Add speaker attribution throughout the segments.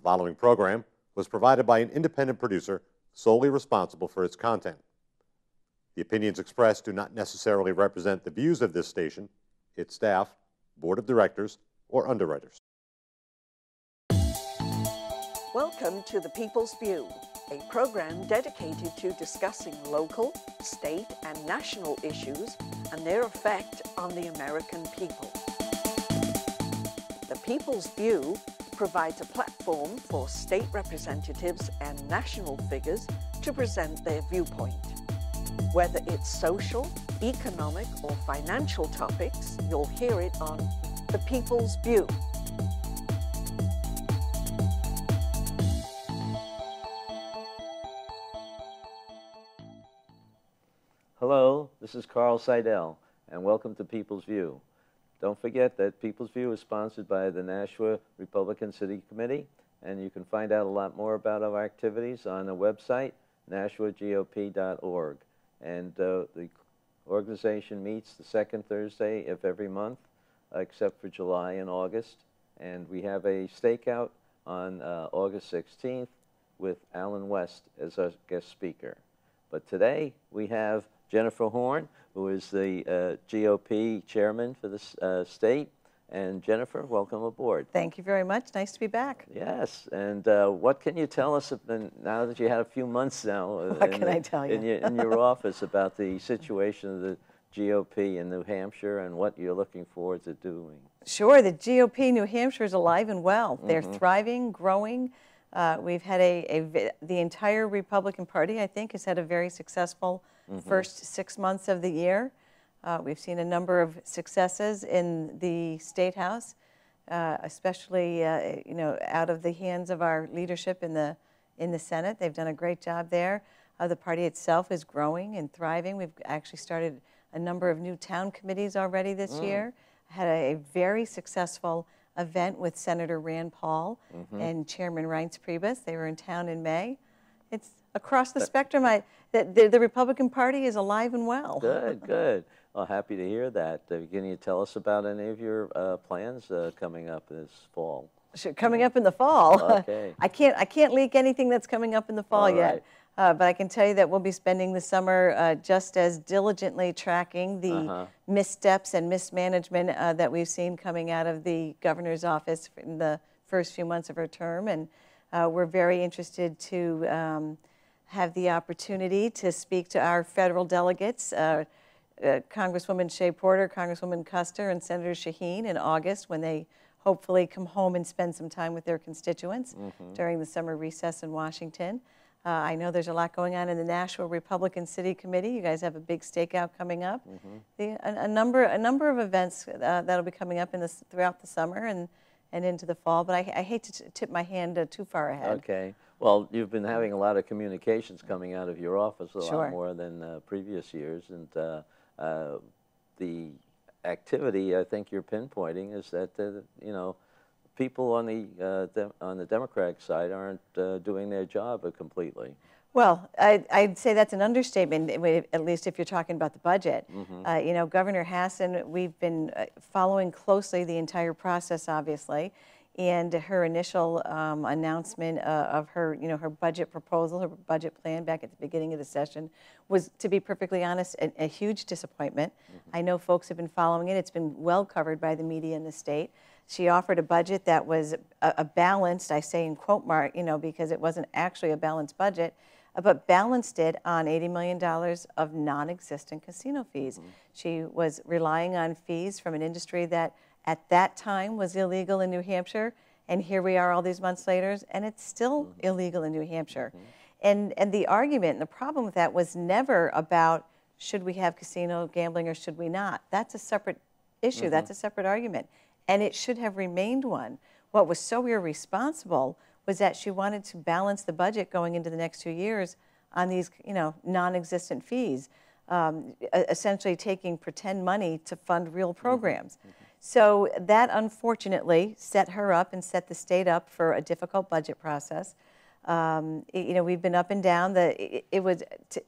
Speaker 1: The following program was provided by an independent producer solely responsible for its content. The opinions expressed do not necessarily represent the views of this station, its staff, board of directors, or underwriters.
Speaker 2: Welcome to The People's View, a program dedicated to discussing local, state, and national issues and their effect on the American people. The People's View provides a platform for state representatives and national figures to present their viewpoint. Whether it's social, economic, or financial topics, you'll hear it on The People's View.
Speaker 3: Hello, this is Carl Seidel, and welcome to People's View. Don't forget that People's View is sponsored by the Nashua Republican City Committee, and you can find out a lot more about our activities on the website, nashuagop.org. And uh, the organization meets the second Thursday of every month, except for July and August. And we have a stakeout on uh, August 16th with Allen West as our guest speaker. But today we have Jennifer Horn, who is the uh, GOP chairman for the uh, state. And Jennifer, welcome aboard.
Speaker 4: Thank you very much. Nice to be back.
Speaker 3: Yes. And uh, what can you tell us now that you had a few months now?
Speaker 4: Uh, what can
Speaker 3: the,
Speaker 4: I tell you?
Speaker 3: In your, in your office about the situation of the GOP in New Hampshire and what you're looking forward to doing?
Speaker 4: Sure. The GOP New Hampshire is alive and well. They're mm -hmm. thriving, growing. Uh, we've had a, a, the entire Republican Party, I think, has had a very successful mm -hmm. first six months of the year. Uh, we've seen a number of successes in the State House, uh, especially uh, you know out of the hands of our leadership in the in the Senate. They've done a great job there. Uh, the party itself is growing and thriving. We've actually started a number of new town committees already this mm. year. Had a, a, very successful event with Senator Rand Paul mm -hmm. and Chairman Reince Priebus. They were in town in May. It's across the spectrum. I, the, the, the, Republican Party is alive and well.
Speaker 3: Good, good. Well, happy to hear that. Uh, can you tell us about any of your uh, plans uh, coming up this fall?
Speaker 4: Sure, coming up in the fall.
Speaker 3: Okay.
Speaker 4: I can't I can't leak anything that's coming up in the fall
Speaker 3: All
Speaker 4: yet. Uh, but I can tell you that we'll be spending the summer uh, just as diligently tracking the
Speaker 3: -huh.
Speaker 4: missteps and mismanagement uh, that we've seen coming out of the governor's office in the first few months of her term. And we're very interested to um, have the opportunity to speak to our federal delegates uh, Congresswoman Shea Porter, Congresswoman Custer, and Senator Shaheen in August when they hopefully come home and spend some time with their constituents mm -hmm. during the summer recess in Washington. Uh, I know there's a lot going on in the Nashua Republican City Committee. You guys have a big stakeout coming up. Mm -hmm. the, a, a, number, a number of events uh, that'll be coming up in this, throughout the summer and, and into the fall. But I, I hate to tip my hand uh, too far ahead.
Speaker 3: Okay. Well, you've been having a lot of communications coming out of your office, a
Speaker 4: sure.
Speaker 3: lot more than uh, previous years, and uh, uh, the activity I think you're pinpointing is that uh, you know people on the uh, on the Democratic side aren't uh, doing their job completely.
Speaker 4: Well, I, would say that's an understatement, at least if you're talking about the budget. Mm -hmm. you know, Governor Hassan, we've been following closely the entire process, obviously and her initial um, announcement uh, of her, you know, her budget proposal, her budget plan back at the beginning of the session was, to be perfectly honest, a, a huge disappointment. Mm -hmm. I know folks have been following it. It's been well covered by the media in the state. She offered a budget that was a, a balanced, I say in quote mark, you know, because it wasn't actually a balanced budget, uh, but balanced it on $80 million of non-existent casino fees. Mm -hmm. She was relying on fees from an industry that at that time was illegal in New Hampshire, and here we are all these months later, and it's still mm-hmm. illegal in New Hampshire. Mm-hmm. And, and the argument and the problem with that was never about should we have casino gambling or should we not. That's a separate issue, mm-hmm. that's a separate argument. And it should have remained one. What was so irresponsible was that she wanted to balance the budget going into the next two years on these you know, non-existent fees, um, essentially taking pretend money to fund real mm-hmm. programs. Mm-hmm. So that unfortunately set her up and set the state up for a difficult budget process. Um, you know, we've been up and down. The, it, it was, to,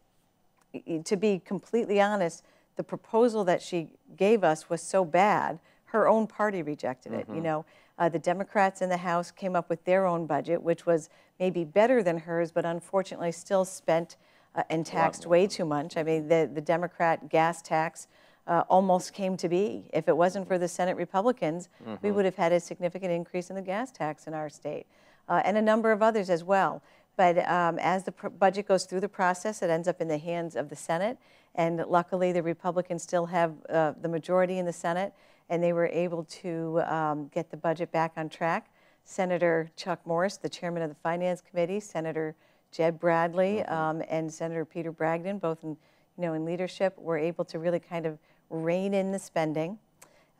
Speaker 4: to be completely honest, the proposal that she gave us was so bad, her own party rejected it. Mm -hmm. You mm-hmm. know, Uh, the Democrats in the House came up with their own budget, which was maybe better than hers, but unfortunately still spent uh, and taxed way too much. I mean, the, the Democrat gas tax uh, almost came to be. If it wasn't for the Senate Republicans, we would have had a significant increase in the gas tax in our state, uh, and a number of others as well. But um, as the pr- budget goes through the process, it ends up in the hands of the Senate. And luckily, the Republicans still have uh, the majority in the Senate, and they were able to um, get the budget back on track. Senator Chuck Morse, the chairman of the Finance Committee, Senator Jeb Bradley, um, and Senator Peter Bragdon, both in, you know, in leadership, were able to really kind of rein in the spending.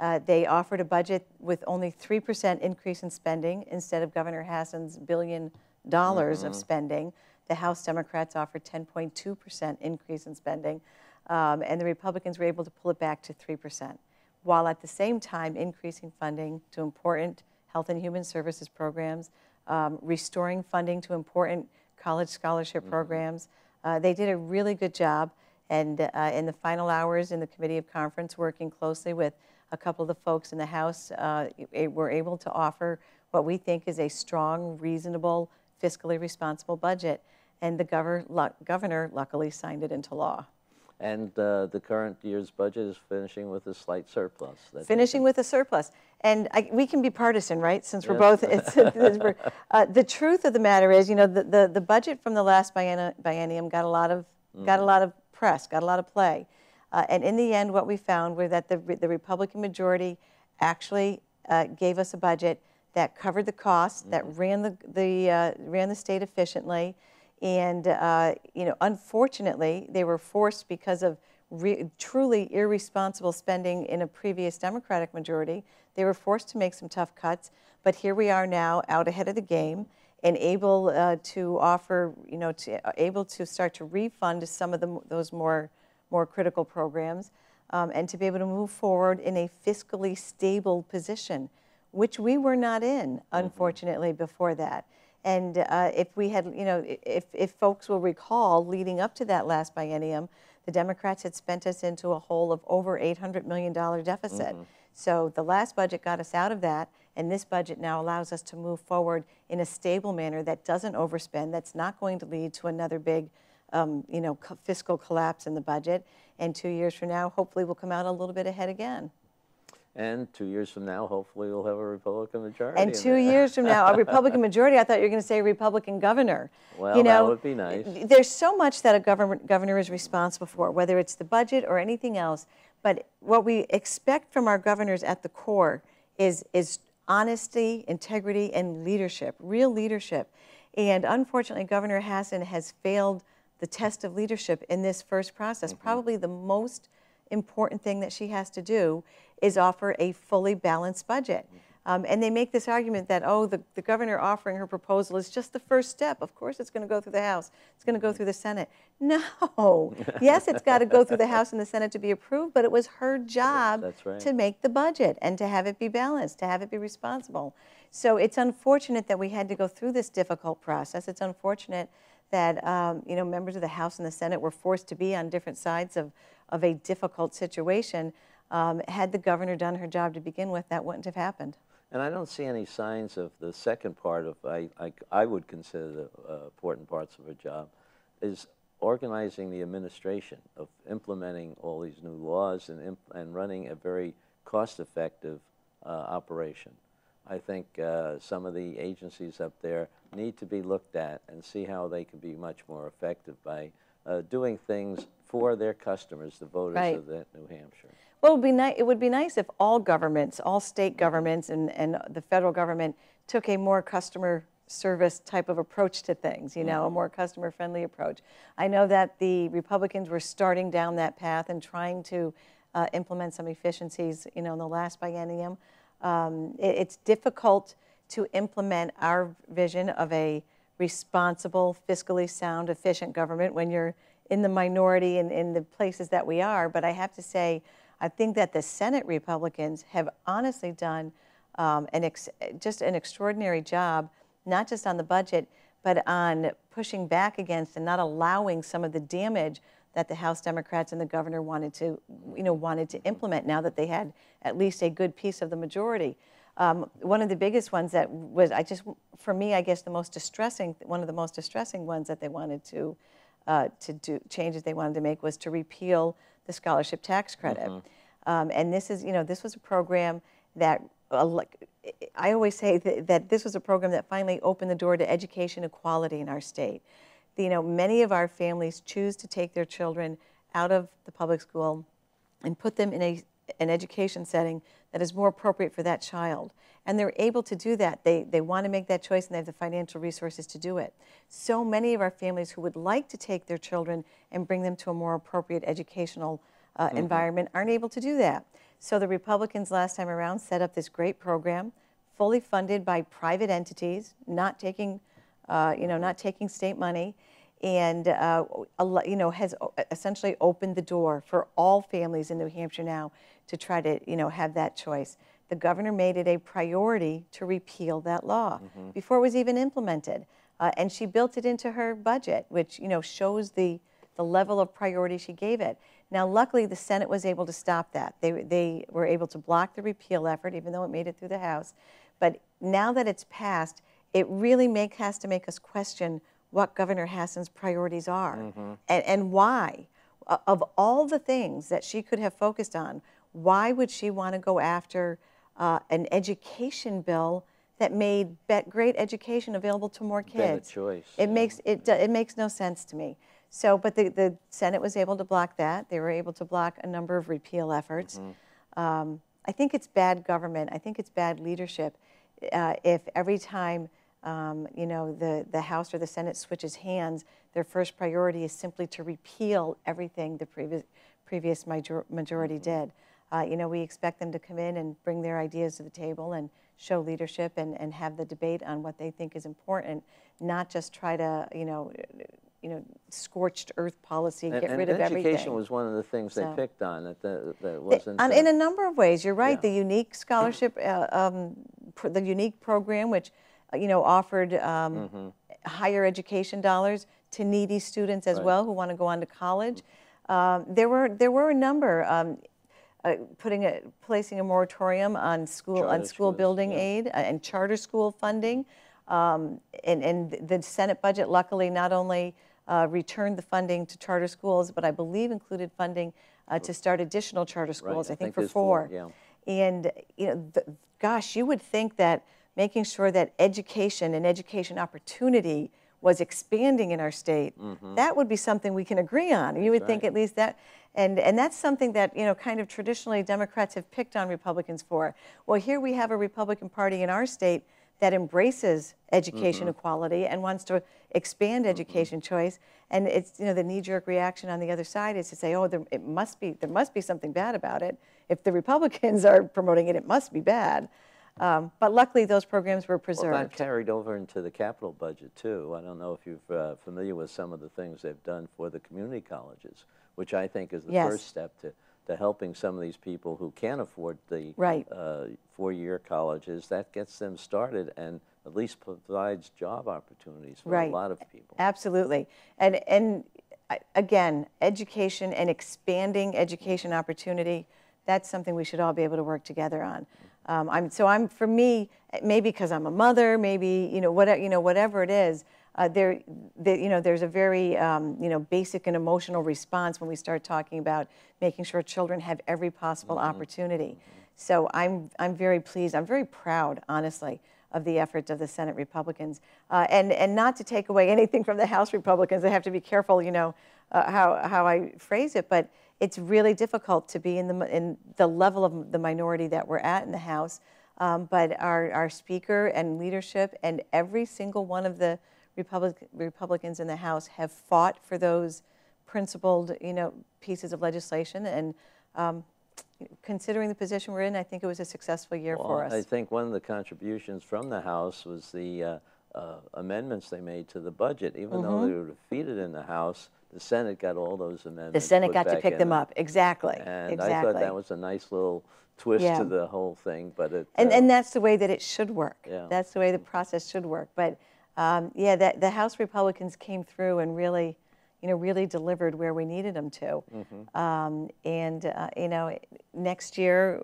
Speaker 4: Uh, they offered a budget with only 3% increase in spending instead of Governor Hassan's billion dollars of spending. The House Democrats offered 10.2% increase in spending, um, and the Republicans were able to pull it back to 3%, while at the same time increasing funding to important health and human services programs, um, restoring funding to important college scholarship programs. Uh, they did a really good job. And uh, in the final hours in the committee of conference, working closely with a couple of the folks in the House, uh, were able to offer what we think is a strong, reasonable, fiscally responsible budget. And the governor luckily signed it into law.
Speaker 3: And uh, the current year's budget is finishing with a slight surplus. that
Speaker 4: Finishing with a surplus. And I, we can be partisan, right? Since we're
Speaker 3: Yeah.
Speaker 4: both, it's, it's, uh, the truth of the matter is, you know, the, the, the budget from the last bienni- biennium got a lot of, got a lot of press, got a lot of play. Uh, and in the end, what we found were that the, the Republican majority actually uh, gave us a budget that covered the costs, that ran the, the, uh, ran the state efficiently. And, uh, you know, unfortunately, they were forced because of re- truly irresponsible spending in a previous Democratic majority. They were forced to make some tough cuts. But here we are now, out ahead of the game, and able uh, to offer, you know, to, uh, able to start to refund some of the, those more, more critical programs, um, and to be able to move forward in a fiscally stable position, which we were not in, unfortunately, before that. And uh, if we had, you know, if, if folks will recall, leading up to that last biennium, the Democrats had spent us into a hole of over $800 million deficit. So the last budget got us out of that, and this budget now allows us to move forward in a stable manner that doesn't overspend, that's not going to lead to another big, um, you know, fiscal collapse in the budget. And two years from now, hopefully, we'll come out a little bit ahead again.
Speaker 3: And two years from now, hopefully, we'll have a Republican majority.
Speaker 4: And two years from now, a Republican majority. I thought you were going to say Republican governor.
Speaker 3: Well,
Speaker 4: you
Speaker 3: that would be nice.
Speaker 4: There's so much that a government governor is responsible for, whether it's the budget or anything else. But what we expect from our governors at the core is is honesty, integrity, and leadership, real leadership. And unfortunately, Governor Hassan has failed the test of leadership in this first process.
Speaker 3: Mm-hmm.
Speaker 4: Probably the most important thing that she has to do is offer a fully balanced budget. Um, and they make this argument that, oh, the, the governor offering her proposal is just the first step. Of course, it's going to go through the House, it's going to go through the Senate. No. yes, it's got to go through the House and the Senate to be approved, but it was her job
Speaker 3: right.
Speaker 4: to make the budget and to have it be balanced, to have it be responsible. So it's unfortunate that we had to go through this difficult process. It's unfortunate that um, you know members of the House and the Senate were forced to be on different sides of, of a difficult situation. Um, had the governor done her job to begin with, that wouldn't have happened.
Speaker 3: And I don't see any signs of the second part of I, I, I would consider the uh, important parts of her job is organizing the administration of implementing all these new laws and, imp- and running a very cost-effective uh, operation. I think uh, some of the agencies up there need to be looked at and see how they can be much more effective by uh, doing things for their customers, the voters
Speaker 4: Right.
Speaker 3: of New Hampshire.
Speaker 4: Well, it would be nice. It would be nice if all governments, all state governments, and, and the federal government took a more customer service type of approach to things. You know, a more customer-friendly approach. I know that the Republicans were starting down that path and trying to uh, implement some efficiencies. You know, in the last biennium, um, it- it's difficult to implement our vision of a responsible, fiscally sound, efficient government when you're in the minority in, in the places that we are. But I have to say, I think that the Senate Republicans have honestly done um, an just an extraordinary job, not just on the budget, but on pushing back against and not allowing some of the damage that the House Democrats and the governor wanted to, you know, wanted to implement. Now that they had at least a good piece of the majority, Um, one of the biggest ones that was, I just, for me, I guess the most distressing, one of the most distressing ones that they wanted to, uh, to do, changes they wanted to make was to repeal the scholarship tax credit. Um, and this is, you know, this was a program that, uh, I always say that, that this was a program that finally opened the door to education equality in our state. You know, many of our families choose to take their children out of the public school and put them in a, an education setting that is more appropriate for that child. And they're able to do that. They, they want to make that choice and they have the financial resources to do it. So many of our families who would like to take their children and bring them to a more appropriate educational uh, environment aren't able to do that. So the Republicans last time around set up this great program, fully funded by private entities, not taking, uh, you know, not taking state money, and uh, you know has essentially opened the door for all families in New Hampshire now to try to you know have that choice. The governor made it a priority to repeal that law mm-hmm. before it was even implemented, uh, and she built it into her budget, which you know shows the the level of priority she gave it. Now, luckily, the Senate was able to stop that. They, they were able to block the repeal effort, even though it made it through the House. But now that it's passed, it really make, has to make us question what Governor Hassan's priorities are mm-hmm. and, and why. Uh, of all the things that she could have focused on, why would she want to go after uh, an education bill that made bet great education available to more
Speaker 3: Better
Speaker 4: kids?
Speaker 3: choice,
Speaker 4: It
Speaker 3: yeah.
Speaker 4: makes it, it makes no sense to me. So, but the, the Senate was able to block that. They were able to block a number of repeal efforts. Um, I think it's bad government. I think it's bad leadership uh, if every time um, you know the, the House or the Senate switches hands, their first priority is simply to repeal everything the previous previous major, majority did. Uh, you know, we expect them to come in and bring their ideas to the table and show leadership and, and have the debate on what they think is important, not just try to you know you know scorched earth policy,
Speaker 3: And,
Speaker 4: get
Speaker 3: and
Speaker 4: rid of
Speaker 3: education
Speaker 4: everything.
Speaker 3: was one of the things they picked on, that, that, that wasn't.
Speaker 4: on-
Speaker 3: uh,
Speaker 4: in a number of ways, you're right.
Speaker 3: yeah.
Speaker 4: The unique scholarship, uh, um, pr- the unique program, which uh, you know offered um,
Speaker 3: Mm-hmm.
Speaker 4: higher education dollars to needy students as
Speaker 3: Right.
Speaker 4: well who want to go on to college. Um, there were there were a number. Um, uh, putting a placing a moratorium on school on school
Speaker 3: schools,
Speaker 4: building
Speaker 3: yeah.
Speaker 4: aid uh, and charter school funding, um, and and the Senate budget luckily not only uh, returned the funding to charter schools, but I believe included funding uh, to start additional charter schools.
Speaker 3: I
Speaker 4: I think
Speaker 3: think
Speaker 4: for
Speaker 3: four,
Speaker 4: four.
Speaker 3: yeah.
Speaker 4: And you know, th- gosh, you would think that making sure that education and education opportunity was expanding in our state, mm-hmm. that would be something we can agree on. You would think at least that, and and that's something that you know, kind of traditionally Democrats have picked on Republicans for. Well, here we have a Republican Party in our state that embraces education mm-hmm. equality and wants to expand mm-hmm. education choice. And it's you know the knee-jerk reaction on the other side is to say, oh, there, it must be there must be something bad about it. If the Republicans are promoting it, it must be bad. Um, but luckily, those programs were
Speaker 3: Well,
Speaker 4: preserved.
Speaker 3: that carried over into the capital budget too. I don't know if you're uh, familiar with some of the things they've done for the community colleges, which I think is the
Speaker 4: Yes.
Speaker 3: first step to, to helping some of these people who can't afford the
Speaker 4: Right.
Speaker 3: uh, four-year colleges. That gets them started and at least provides job opportunities for
Speaker 4: Right.
Speaker 3: a lot of people.
Speaker 4: Absolutely. And, and again, education and expanding education opportunity, that's something we should all be able to work together on. Um, I'm, so I'm, for me, maybe because I'm a mother, maybe, you know, whatever, you know, whatever it is, uh, there, the, you know, there's a very, um, you know, basic and emotional response when we start talking about making sure children have every possible opportunity. So I'm, I'm very pleased, I'm very proud, honestly, of the efforts of the Senate Republicans. Uh, and, and not to take away anything from the House Republicans, I have to be careful, you know, uh, how, how I phrase it, but it's really difficult to be in the, in the level of the minority that we're at in the House. Um, but our, our Speaker and leadership and every single one of the Republic, Republicans in the House have fought for those principled, you know, pieces of legislation. And um, considering the position we're in, I think it was a successful year
Speaker 3: Well,
Speaker 4: for us.
Speaker 3: I think one of the contributions from the House was the uh, uh, amendments they made to the budget. Even though they were defeated in the House, the Senate got all those amendments.
Speaker 4: The Senate got to pick them up. Exactly.
Speaker 3: And
Speaker 4: exactly.
Speaker 3: I thought that was a nice little twist
Speaker 4: Yeah.
Speaker 3: to the whole thing, but it.
Speaker 4: and,
Speaker 3: uh,
Speaker 4: and that's the way that it should work.
Speaker 3: Yeah.
Speaker 4: That's the way the process should work. But um, yeah, that, the House Republicans came through and really, you know, really delivered where we needed them to.
Speaker 3: Mm-hmm.
Speaker 4: Um, and uh, you know, next year,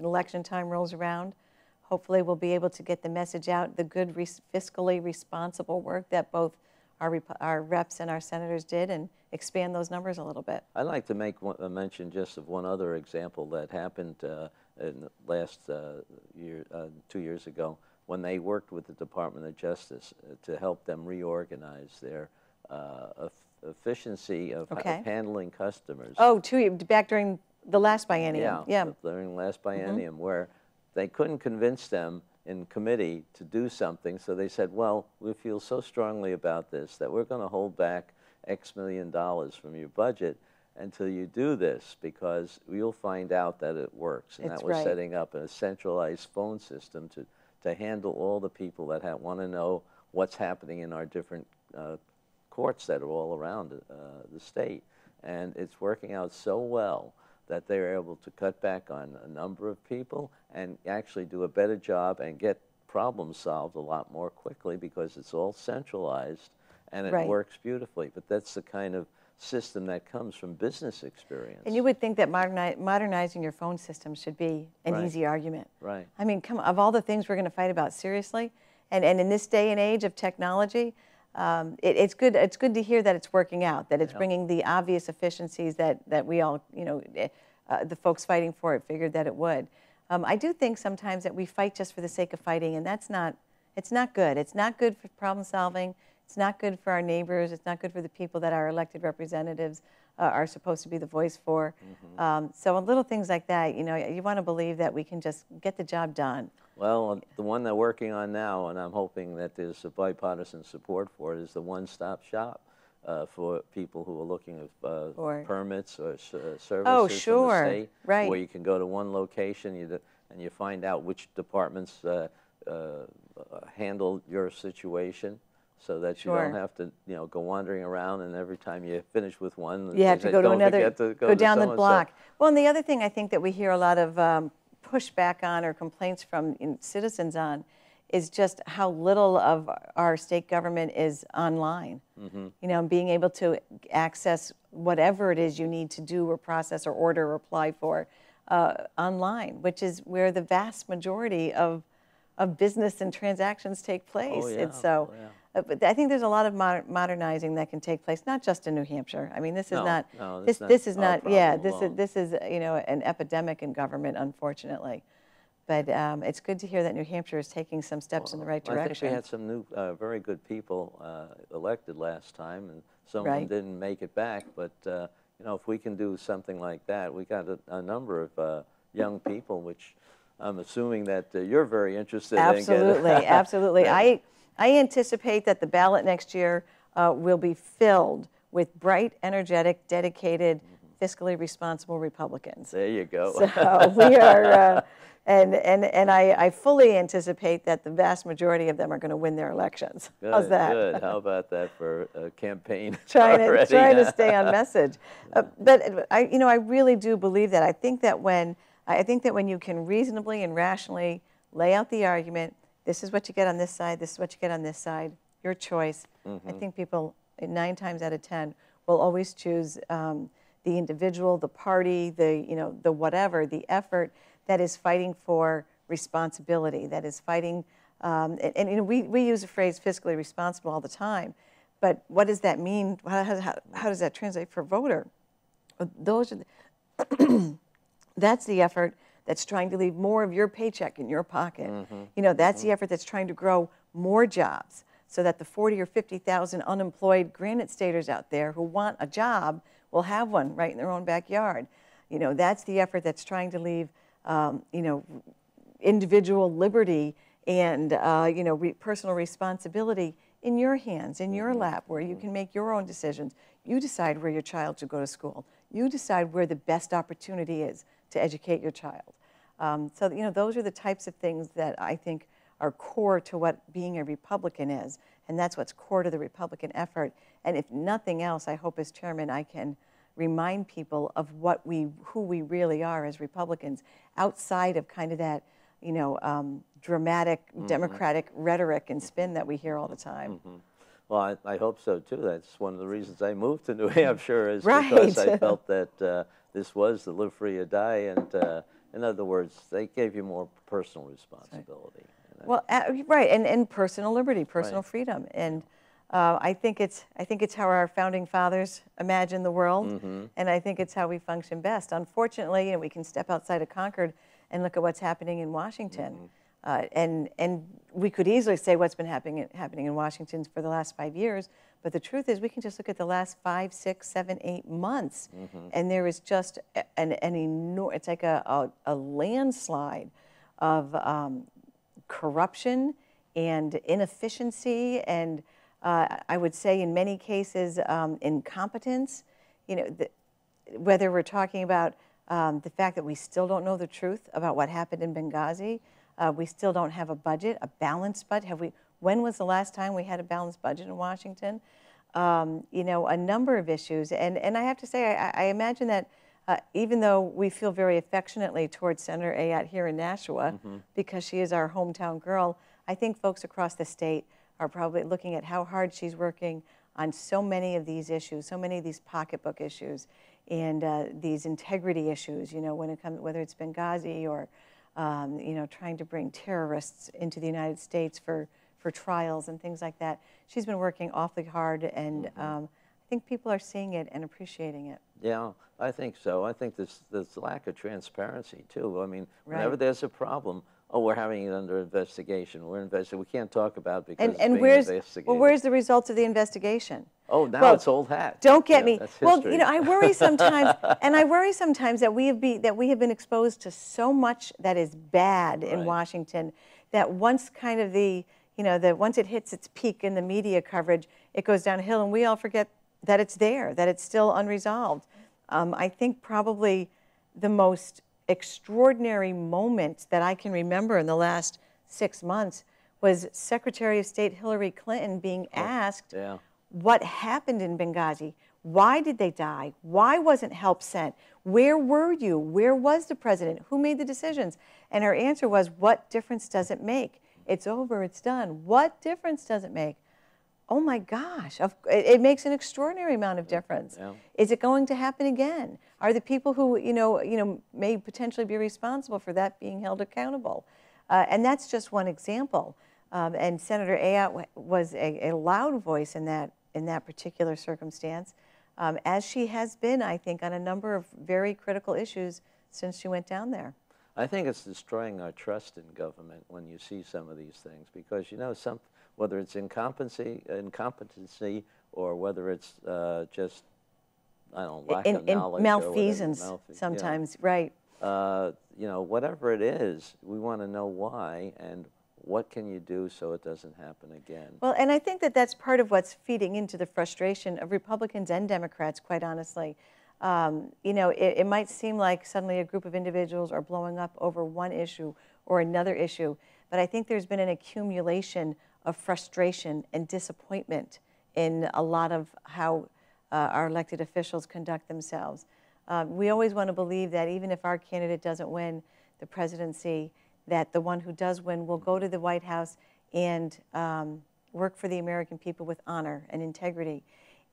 Speaker 4: election time rolls around. Hopefully, we'll be able to get the message out, the good res- fiscally responsible work that both our, our reps and our senators did, and expand those numbers a little bit.
Speaker 3: I'd like to make one, a mention just of one other example that happened uh, in the last uh, year, uh, two years ago, when they worked with the Department of Justice uh, to help them reorganize their uh, eff- efficiency of,
Speaker 4: Okay.
Speaker 3: of handling customers.
Speaker 4: Oh, two, back during the last biennium.
Speaker 3: Yeah,
Speaker 4: Yeah. Mm-hmm.
Speaker 3: during last biennium, where they couldn't convince them in committee to do something, so they said, well, we feel so strongly about this that we're going to hold back X million dollars from your budget until you do this, because you'll find out that it works. And that was
Speaker 4: right.
Speaker 3: setting up a centralized phone system to, to handle all the people that want to know what's happening in our different uh, courts that are all around uh, the state. And it's working out so well that they're able to cut back on a number of people and actually do a better job and get problems solved a lot more quickly because it's all centralized and it
Speaker 4: Right.
Speaker 3: works beautifully. But that's the kind of system that comes from business experience.
Speaker 4: And you would think that moderni- modernizing your phone system should be an
Speaker 3: Right.
Speaker 4: easy argument.
Speaker 3: Right.
Speaker 4: I mean, come of all the things we're going to fight about, seriously, and, and in this day and age of technology, um, it, it's good. It's good to hear that it's working out. That it's bringing the obvious efficiencies that that we all, you know, eh, uh, the folks fighting for it figured that it would. Um, I do think sometimes that we fight just for the sake of fighting, and that's not. It's not good. It's not good for problem solving. It's not good for our neighbors. It's not good for the people that our elected representatives uh, are supposed to be the voice for. Um, so little things like that, you know, you want to believe that we can just get the job done.
Speaker 3: Well, uh, the one they're working on now, and I'm hoping that there's a bipartisan support for it, is the one-stop shop uh, for people who are looking at uh,
Speaker 4: For-
Speaker 3: permits or uh, services
Speaker 4: Oh, sure.
Speaker 3: the state.
Speaker 4: Right.
Speaker 3: Where you can go to one location you d- and you find out which departments uh, uh, uh, handle your situation. So that you don't have to, you know, go wandering around, and every time you finish with one,
Speaker 4: You have to go to another,
Speaker 3: to
Speaker 4: go,
Speaker 3: to
Speaker 4: down the
Speaker 3: so-and-so."
Speaker 4: block. Well, and the other thing I think that we hear a lot of um, pushback on or complaints from in- citizens on is just how little of our state government is online.
Speaker 3: Mm-hmm.
Speaker 4: You know, being able to access whatever it is you need to do or process or order or apply for uh, online, which is where the vast majority of of business and transactions take place.
Speaker 3: Oh, yeah.
Speaker 4: And so,
Speaker 3: Oh, yeah.
Speaker 4: Uh, but I think there's a lot of moder- modernizing that can take place, not just in New Hampshire. I mean, this is
Speaker 3: No,
Speaker 4: not,
Speaker 3: no,
Speaker 4: this,
Speaker 3: not
Speaker 4: this is not, yeah, this is, this is, you know, an epidemic in government, unfortunately. But um, it's good to hear that New Hampshire is taking some steps in the right direction.
Speaker 3: I think we had some new, uh, very good people uh, elected last time, and some of them didn't make it back. But uh, you know, if we can do something like that, we got a, a number of uh, young people, which I'm assuming that uh, you're very interested in.
Speaker 4: Absolutely, absolutely. I, I anticipate that the ballot next year uh, will be filled with bright, energetic, dedicated, fiscally responsible Republicans.
Speaker 3: there you go.
Speaker 4: So we are, uh, and, and, and I, I fully anticipate that the vast majority of them are going to win their elections.
Speaker 3: good,
Speaker 4: How's that?
Speaker 3: Good. How about that for a campaign?
Speaker 4: trying to trying to stay on message. Uh, but I, you know, I really do believe that. I think that when I think that when you can reasonably and rationally lay out the argument, this is what you get on this side, this is what you get on this side, your choice. I think people uh, nine times out of ten will always choose um, the individual, the party, the you know the whatever, the effort that is fighting for responsibility, that is fighting. Um, and, and you know, we, we use the phrase fiscally responsible all the time, but what does that mean? How, how, how- does that translate for voter? Those are the, that's the effort that's trying to leave more of your paycheck in your pocket. You know, that's the effort that's trying to grow more jobs so that the 40 or 50,000 unemployed Granite Staters out there who want a job will have one right in their own backyard. You know, that's the effort that's trying to leave, um, you know, individual liberty and uh, you know re- personal responsibility in your hands, in your lap, where you can make your own decisions. You decide where your child should go to school. You decide where the best opportunity is to educate your child. Um, so you know those are the types of things that I think are core to what being a Republican is, and that's what's core to the Republican effort. And if nothing else, I hope as chairman I can remind people of what we, who we really are as Republicans, outside of kind of that, you know, um, dramatic Democratic rhetoric and spin that we hear all the time.
Speaker 3: Well, I, I hope so too. That's one of the reasons I moved to New Hampshire is
Speaker 4: Right.
Speaker 3: because I felt that uh, this was the live free or die, and uh, In other words, they gave you more personal responsibility.
Speaker 4: Well, uh, right, and, and personal liberty, personal
Speaker 3: Right.
Speaker 4: freedom, and uh, I think it's I think it's how our founding fathers imagined the world,
Speaker 3: Mm-hmm.
Speaker 4: and I think it's how we function best. Unfortunately, you know, we can step outside of Concord and look at what's happening in Washington,
Speaker 3: Mm-hmm.
Speaker 4: uh, and and we could easily say what's been happening happening in Washington for the last five years. But the truth is, we can just look at the last five, six, seven, eight months,
Speaker 3: Mm-hmm.
Speaker 4: and there is just an, an enormous, it's like a, a, a landslide of um, corruption and inefficiency and uh, I would say in many cases um, incompetence. You know, the, whether we're talking about um, the fact that we still don't know the truth about what happened in Benghazi, uh, we still don't have a budget, a balanced budget. Have we? When was the last time we had a balanced budget in Washington? Um, you know, a number of issues, and and I have to say, I, I imagine that. Uh, even though we feel very affectionately towards Senator Ayotte here in Nashua, because she is our hometown girl, I think folks across the state are probably looking at how hard she's working on so many of these issues, so many of these pocketbook issues, and uh, these integrity issues. You know, when it comes, whether it's Benghazi or, um, you know, trying to bring terrorists into the United States for for trials and things like that. She's been working awfully hard, and um, I think people are seeing it and appreciating it.
Speaker 3: Yeah, I think so. I think there's there's lack of transparency too. I mean, whenever there's a problem, oh, we're having it under investigation. We're investigating. We can't talk about it because
Speaker 4: And
Speaker 3: it's
Speaker 4: and where's well, where's the results of the investigation?
Speaker 3: oh, now
Speaker 4: well,
Speaker 3: it's old hat.
Speaker 4: Don't get
Speaker 3: Yeah,
Speaker 4: me. Well, you know, I worry sometimes, and I worry sometimes that we have be that we have been exposed to so much that is bad in Washington that once kind of the you know that once it hits its peak in the media coverage, it goes downhill, and we all forget that it's there, that it's still unresolved. Um, I think probably the most extraordinary moment that I can remember in the last six months was Secretary of State Hillary Clinton being asked
Speaker 3: yeah.
Speaker 4: what happened in Benghazi. Why did they die? Why wasn't help sent? Where were you? Where was the president? Who made the decisions? And her answer was, What difference does it make? It's over, it's done. What difference does it make? Oh my gosh, it, it makes an extraordinary amount of difference.
Speaker 3: Yeah.
Speaker 4: Is it going to happen again? Are the people who you know, you know, may potentially be responsible for that being held accountable? Uh, and that's just one example. Um, and Senator Ayotte was a, a loud voice in that in that particular circumstance, um, as she has been, I think, on a number of very critical issues since she went down there.
Speaker 3: I think it's destroying our trust in government when you see some of these things because you know some whether it's incompetency, incompetency, or whether it's uh, just I don't know, lack
Speaker 4: in,
Speaker 3: of knowledge whatever,
Speaker 4: malfeasance,
Speaker 3: malfe-
Speaker 4: sometimes, right?
Speaker 3: uh, you know, whatever it is, we want to know why and what can you do so it doesn't happen again.
Speaker 4: Well, and I think that that's part of what's feeding into the frustration of Republicans and Democrats, quite honestly. Um, you know, it, it might seem like suddenly a group of individuals are blowing up over one issue or another issue, but I think there's been an accumulation of frustration and disappointment in a lot of how uh, our elected officials conduct themselves. Um, we always want to believe that even if our candidate doesn't win the presidency, that the one who does win will go to the White House and um, work for the American people with honor and integrity.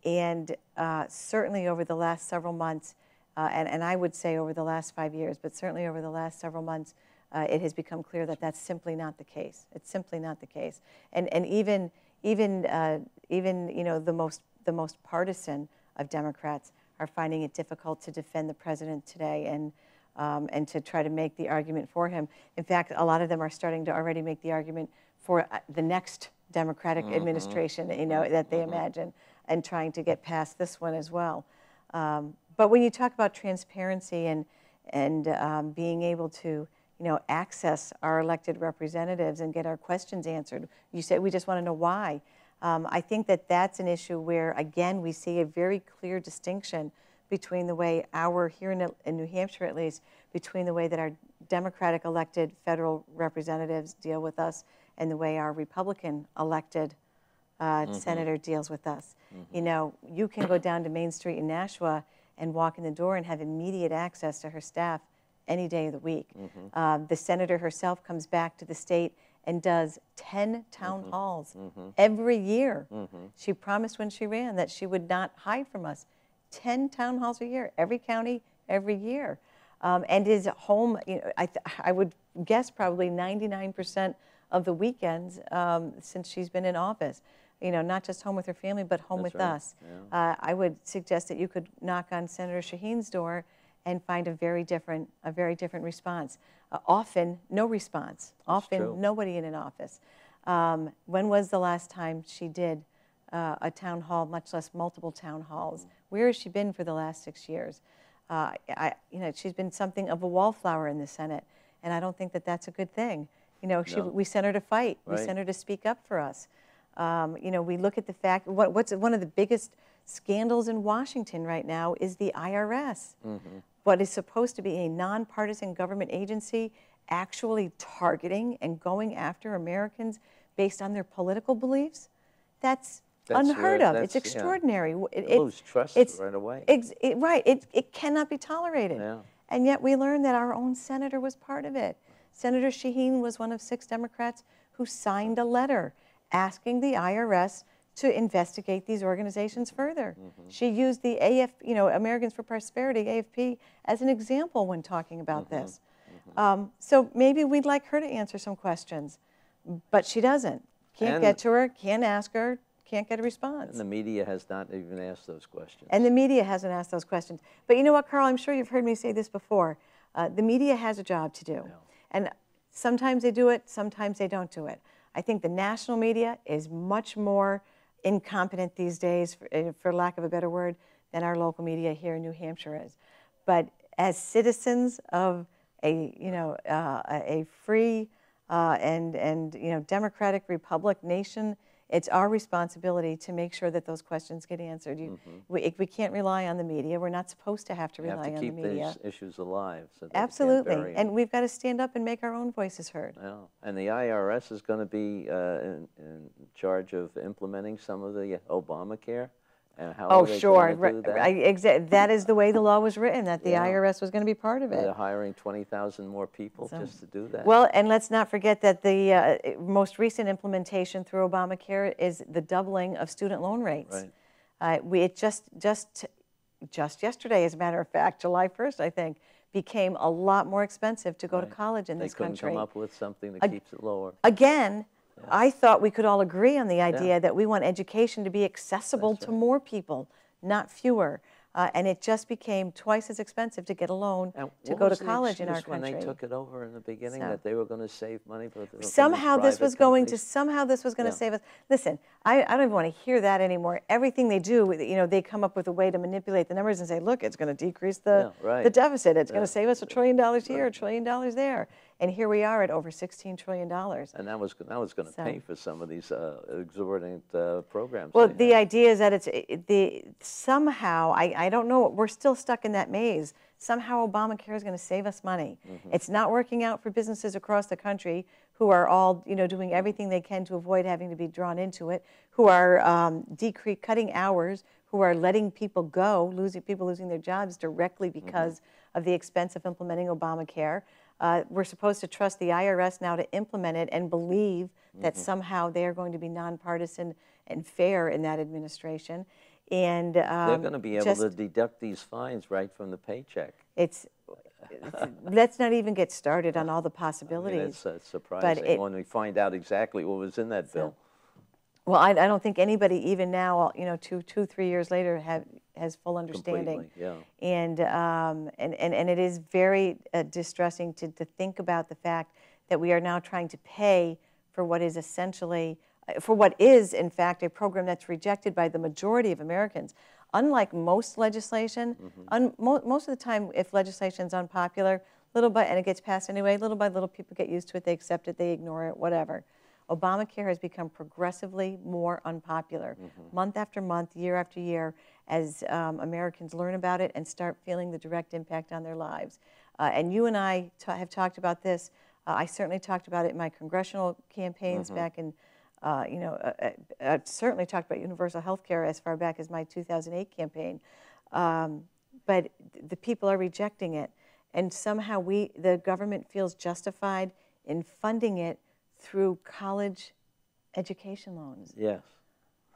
Speaker 4: And uh, certainly over the last several months, uh, and, and I would say over the last five years, but certainly over the last several months, uh, it has become clear that that's simply not the case. It's simply not the case. And, and even, even, uh, even you know, the most, the most partisan of Democrats are finding it difficult to defend the president today and, um, and to try to make the argument for him. In fact, a lot of them are starting to already make the argument for uh, the next Democratic administration, you know, that they imagine, and trying to get past this one as well. Um, but when you talk about transparency and, and um, being able to, you know, access our elected representatives and get our questions answered, you said we just want to know why. Um, I think that that's an issue where, again, we see a very clear distinction between the way our, here in, in New Hampshire at least, between the way that our Democratic elected federal representatives deal with us and the way our Republican elected uh, senator deals with us. You know, you can go down to Main Street in Nashua and walk in the door and have immediate access to her staff any day of the week. Um, the senator herself comes back to the state and does 10 town halls every year. She promised when she ran that she would not hide from us. 10 town halls a year, every county, every year. um, and is home. You know, I, th- I would guess probably 99% of the weekends um, since she's been in office. You know, not just home with her family, but home
Speaker 3: That's
Speaker 4: with
Speaker 3: right,
Speaker 4: us. Uh, I would suggest that you could knock on Senator Shaheen's door and find a very different, a very different response. Uh, often, no response. often,
Speaker 3: true.
Speaker 4: nobody in an office. Um, when was the last time she did uh, a town hall, much less multiple town halls? Where has she been for the last six years? Uh, I, you know, she's been something of a wallflower in the Senate, and I don't think that that's a good thing. You know, she,
Speaker 3: No.
Speaker 4: we sent her to fight. We sent her to speak up for us. Um, you know, we look at the fact, what, what's one of the biggest scandals in Washington right now is the IRS. What is supposed to be a nonpartisan government agency actually targeting and going after Americans based on their political beliefs? That's,
Speaker 3: That's
Speaker 4: unheard
Speaker 3: where-
Speaker 4: of. It's
Speaker 3: that's- yeah.
Speaker 4: extraordinary. W- It,
Speaker 3: You lose trust
Speaker 4: it's-
Speaker 3: right away.
Speaker 4: Ex- it- right. It, it cannot be tolerated.
Speaker 3: Yeah.
Speaker 4: And yet we learned that our own senator was part of it. Senator Shaheen was one of six Democrats who signed a letter asking the IRS to investigate these organizations further.
Speaker 3: Mm-hmm.
Speaker 4: She used the AF, you know, Americans for Prosperity, AFP, as an example when talking about
Speaker 3: Mm-hmm.
Speaker 4: this. Um, so maybe we'd like her to answer some questions, but she doesn't. Can't
Speaker 3: And-
Speaker 4: get to her, can't ask her, can't get a response.
Speaker 3: And the media has not even asked those questions.
Speaker 4: And the media hasn't asked those questions. But you know what, Carl? I'm sure you've heard me say this before. Uh, the media has a job to do. And sometimes they do it, sometimes they don't do it. I think the national media is much more incompetent these days, for, uh, for lack of a better word, than our local media here in New Hampshire is. But as citizens of a, you know, uh, a a free uh, and, and, you know, democratic republic nation, it's our responsibility to make sure that those questions get answered. You, we, we can't rely on the media. We're not supposed to have to
Speaker 3: Mm-hmm.
Speaker 4: Rely
Speaker 3: have to
Speaker 4: on the media.
Speaker 3: keep these issues alive. So
Speaker 4: Absolutely. And we've got to stand up and make our own voices heard.
Speaker 3: Yeah, and the IRS is going to be uh, in, in charge of implementing some of the Obamacare. And how
Speaker 4: Oh, sure.
Speaker 3: going to do that?
Speaker 4: That is the way the law was written, that the
Speaker 3: Yeah.
Speaker 4: IRS was going to be part of it.
Speaker 3: They're hiring 20,000 more people
Speaker 4: So-
Speaker 3: just to do that.
Speaker 4: Well, and let's not forget that the uh, most recent implementation through Obamacare is the doubling of student loan rates.
Speaker 3: Right.
Speaker 4: Uh, we it just just just yesterday, as a matter of fact, July 1st, I think, became a lot more expensive to go to college in
Speaker 3: they
Speaker 4: this
Speaker 3: couldn't
Speaker 4: country.
Speaker 3: come up with something that
Speaker 4: Ag-
Speaker 3: keeps it lower.
Speaker 4: Again, I thought we could all agree on the idea that we want education to be accessible
Speaker 3: That's
Speaker 4: to more people, not fewer. Uh, and it just became twice as expensive to get a loan to go to college in our
Speaker 3: excuse when
Speaker 4: country.
Speaker 3: they took it over in the beginning
Speaker 4: So-
Speaker 3: that they were going to save money for the,
Speaker 4: somehow this was going to somehow this was going to
Speaker 3: Yeah.
Speaker 4: save us. Listen I, I don't even want to hear that anymore. Everything they do you know they come up with a way to manipulate the numbers and say look it's going to decrease the,
Speaker 3: Yeah, right.
Speaker 4: the deficit. It's going to save us a trillion dollars here a trillion dollars there and here we are at over 16 trillion dollars
Speaker 3: And that was that was going to
Speaker 4: So-
Speaker 3: pay for some of these uh, exorbitant uh, programs.
Speaker 4: Well, the idea is that it's it- the somehow I, I don't know we're still stuck in that maze. Somehow Obamacare is going to save us money.
Speaker 3: Mm-hmm.
Speaker 4: It's not working out for businesses across the country who are all you know doing everything they can to avoid having to be drawn into it, who are um, decre- cutting hours, who are letting people go, losing people losing their jobs directly
Speaker 3: Mm-hmm.
Speaker 4: because of the expense of implementing Obamacare. Uh, we're supposed to trust the IRS now to implement it and believe that
Speaker 3: Mm-hmm.
Speaker 4: somehow they are going to be nonpartisan and fair in that administration. And um,
Speaker 3: They're going to be able
Speaker 4: just-
Speaker 3: to deduct these fines right from the paycheck.
Speaker 4: It's, let's not even get started on all the
Speaker 3: I mean,
Speaker 4: possibilities.
Speaker 3: it's uh, surprising
Speaker 4: it-
Speaker 3: when we find out exactly what was in that bill.
Speaker 4: well, I, I don't think anybody, even now, you know, two, two, three years later, have has full understanding.
Speaker 3: Completely, yeah.
Speaker 4: And, um, and, and, and it is very uh, distressing to, to think about the fact that we are now trying to pay for what is essentially, uh, for what is, in fact, a program that's rejected by the majority of Americans. Unlike most legislation, un, mo- most of the time, if legislation is unpopular, little by, and it gets passed anyway, little by little, people get used to it, they accept it, they ignore it, whatever. Obamacare has become progressively more unpopular, month after month, year after year, as um, Americans learn about it and start feeling the direct impact on their lives. Uh, and you and I have talked about this. Uh, I certainly talked about it in my congressional campaigns back in, uh, you know, uh, uh, I certainly talked about universal health care as far back as my 2008 campaign. Um, but th- the people are rejecting it. And somehow we, the government feels justified in funding it through college education loans.
Speaker 3: Yes.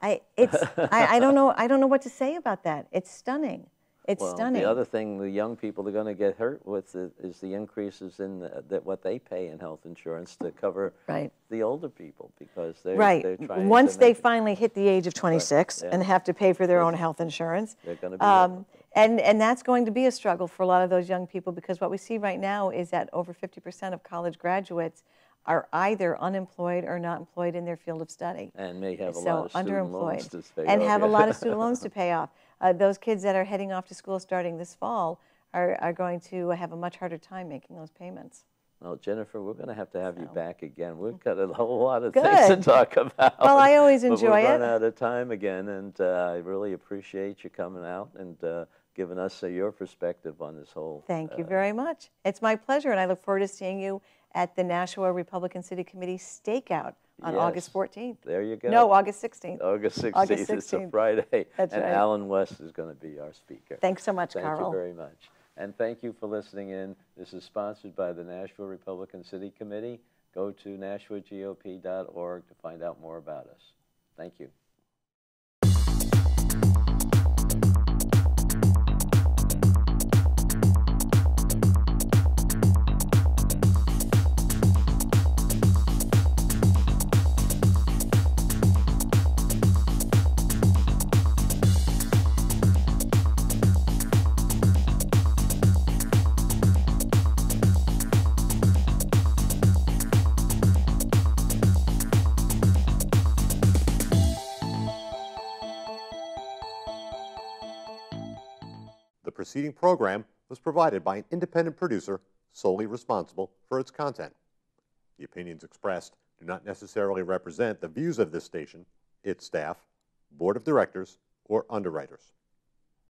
Speaker 4: I, it's, I, I don't know, I don't know what to say about that. It's stunning. It's
Speaker 3: well,
Speaker 4: stunning.
Speaker 3: The other thing the young people are going to get hurt with is the increases in the, that what they pay in health insurance to cover
Speaker 4: Right.
Speaker 3: the older people because they're
Speaker 4: Right.
Speaker 3: They're trying
Speaker 4: Once
Speaker 3: to
Speaker 4: they
Speaker 3: it-
Speaker 4: finally hit the age of 26
Speaker 3: yeah.
Speaker 4: and have to pay for their own health insurance.
Speaker 3: They're gonna be
Speaker 4: um, and, and that's going to be a struggle for a lot of those young people because what we see right now is that over 50% of college graduates are either unemployed or not employed in their field of study.
Speaker 3: and may have a
Speaker 4: so
Speaker 3: lot of student loans
Speaker 4: underemployed
Speaker 3: to pay
Speaker 4: and
Speaker 3: off,
Speaker 4: have a lot of student loans to pay off. Uh, those kids that are heading off to school starting this fall are, are going to have a much harder time making those payments.
Speaker 3: Well, Jennifer, we're going to have to have you back again. We've got a whole lot of things to talk about.
Speaker 4: Well, I always
Speaker 3: but
Speaker 4: enjoy
Speaker 3: we've
Speaker 4: it.
Speaker 3: run out of time again, and uh, I really appreciate you coming out and uh, giving us uh, your perspective on this whole.
Speaker 4: Thank you
Speaker 3: uh,
Speaker 4: very much. It's my pleasure, and I look forward to seeing you at the Nashua Republican City Committee stakeout on August 14th.
Speaker 3: There you go.
Speaker 4: No, August 16th.
Speaker 3: August 16th.
Speaker 4: August
Speaker 3: It's a Friday.
Speaker 4: That's
Speaker 3: and
Speaker 4: right.
Speaker 3: Allen West is going to be our speaker.
Speaker 4: Thanks so much,
Speaker 3: Thank
Speaker 4: Carl.
Speaker 3: you very much. And thank you for listening in. This is sponsored by the Nashua Republican City Committee. Go to nashuagop.org to find out more about us. Thank you.
Speaker 1: Preceding program was provided by an independent producer solely responsible for its content. The opinions expressed do not necessarily represent the views of this station, its staff, board of directors, or underwriters.